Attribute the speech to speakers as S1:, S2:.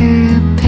S1: keep